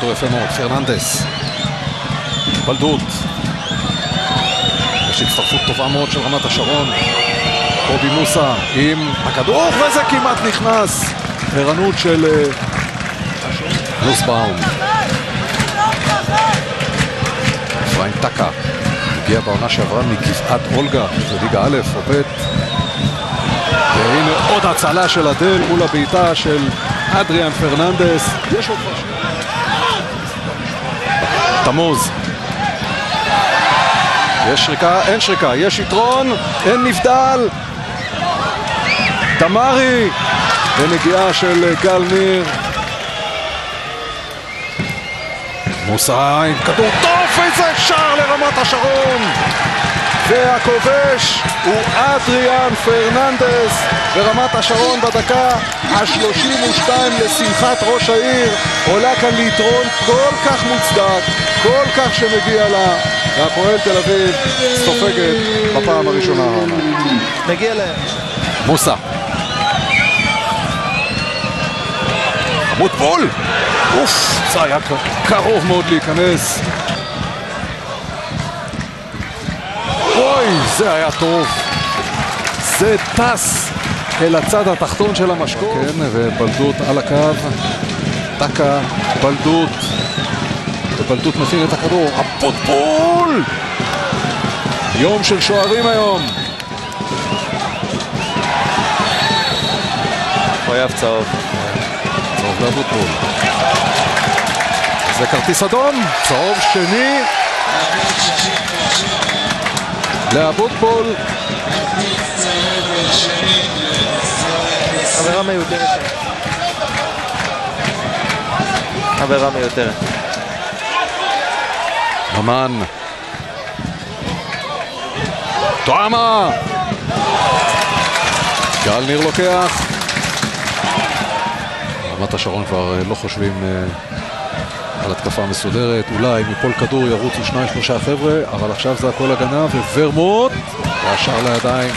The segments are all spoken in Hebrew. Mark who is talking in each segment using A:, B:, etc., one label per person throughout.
A: כדור יפה מאוד, פרננדס. בלדות. יש הצטרפות טובה מאוד של רמת השרון. קובי מוסה עם הכדור, וזה כמעט נכנס. ערנות של אה, נוסבאום. אפרים טקה הגיע בעונה שעברה מגבעת אולגה, זה ליגה א' או ב'. והנה עוד הצלה של אדל מול הבעיטה של אדריאן פרננדס. יש עוד משהו. תמוז. יש שריקה, אין שריקה, יש יתרון, אין נבדל. תמרי, ונגיעה של גל ניר. מוסא כדור טוב, איזה שער לרמת השרון! והכובש הוא אדריאן פרננדס ורמת השרון בדקה ה-32 לשמחת ראש העיר עולה כאן ליתרון כל כך מוצדק, כל כך שמגיע לה והפועל תל אביב סופגת בפעם הראשונה העונה.
B: מגיע להם.
A: מוסא עמוד בול! אוף, זה היה קרוב מאוד להיכנס אוי, זה היה טוב. זה טס אל הצד התחתון של המשקוף. כן, ובלדות על הקו. טקה, בלדות. ובלדות מכין את הכדור. הפוטבול! יום של שוערים היום.
B: חייב צהוב.
A: צהוב לאבוטבול. זה כרטיס אדום, צהוב שני. לאבוטבול.
B: עבירה מיותרת. עבירה מיותרת.
A: ממן. טועמה! גל ניר לוקח. רמת השרון כבר אה, לא חושבים אה, על התקפה מסודרת. אולי מכל כדור ירוצו שניים שלושה חבר'ה, אבל עכשיו זה הכל הגנה, וורמוט, והשאר לידיים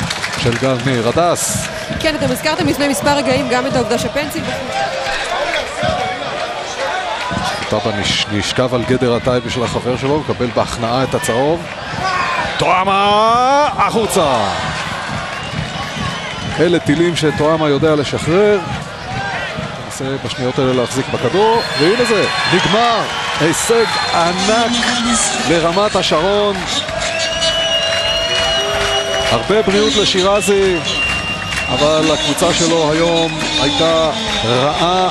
A: של גל ניר. הדס.
C: כן, אתם הזכרתם לפני מספר רגעים גם את העובדה שפנסי
A: טאבה נשכב על גדר התאי בשביל החבר שלו, מקבל בהכנעה את הצהוב. טועמה החוצה! אלה טילים שטועמה יודע לשחרר. מנסה בשניות האלה להחזיק בכדור, והנה זה, נגמר! הישג ענק לרמת השרון. הרבה בריאות לשירזי, אבל הקבוצה שלו היום הייתה רעה